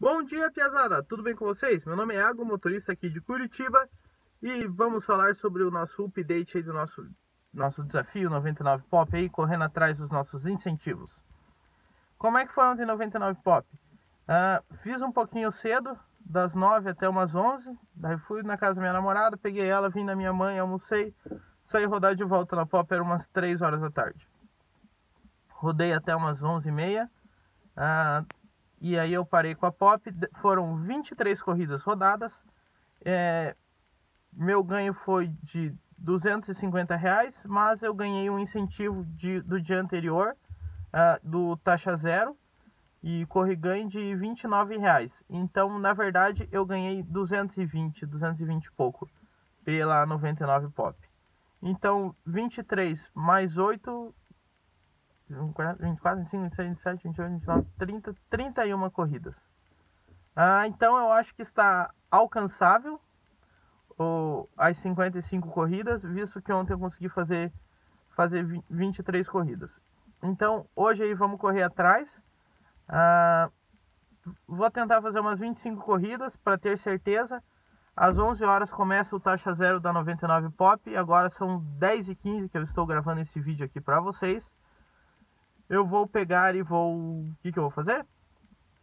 Bom dia, piazada! Tudo bem com vocês? Meu nome é Água, motorista aqui de Curitiba e vamos falar sobre o nosso update aí do nosso, nosso desafio 99 Pop aí, correndo atrás dos nossos incentivos. Como é que foi ontem 99 Pop? Uh, fiz um pouquinho cedo, das 9 até umas 11, daí fui na casa da minha namorada, peguei ela, vim na minha mãe, almocei, saí rodar de volta na Pop, era umas 3 horas da tarde. Rodei até umas 11 e meia, uh, e aí eu parei com a Pop, foram 23 corridas rodadas. É, meu ganho foi de 250 reais, mas eu ganhei um incentivo de, do dia anterior, uh, do taxa zero, e corri ganho de 29 reais. Então, na verdade, eu ganhei 220, 220 e pouco pela 99 Pop. Então, 23 mais 8 24, 25, 26, 27, 28, 29, 30, 31 corridas. Ah, então eu acho que está alcançável o, as 55 corridas, visto que ontem eu consegui fazer, fazer 23 corridas. Então hoje aí vamos correr atrás. Ah, vou tentar fazer umas 25 corridas para ter certeza. Às 11 horas começa o taxa zero da 99 Pop. Agora são 10 e 15 que eu estou gravando esse vídeo aqui para vocês eu vou pegar e vou. O que, que eu vou fazer?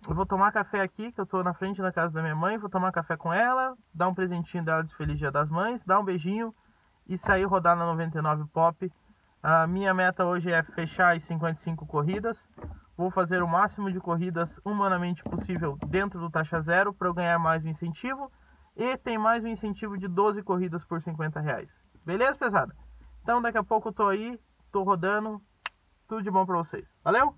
Eu vou tomar café aqui, que eu tô na frente da casa da minha mãe, vou tomar café com ela, dar um presentinho dela de Feliz Dia das Mães, dar um beijinho e sair rodar na 99 Pop. A minha meta hoje é fechar as 55 corridas. Vou fazer o máximo de corridas humanamente possível dentro do taxa zero para eu ganhar mais um incentivo. E tem mais um incentivo de 12 corridas por 50 reais. Beleza, pesada? Então daqui a pouco eu tô aí, tô rodando, tudo de bom para vocês. Valeu!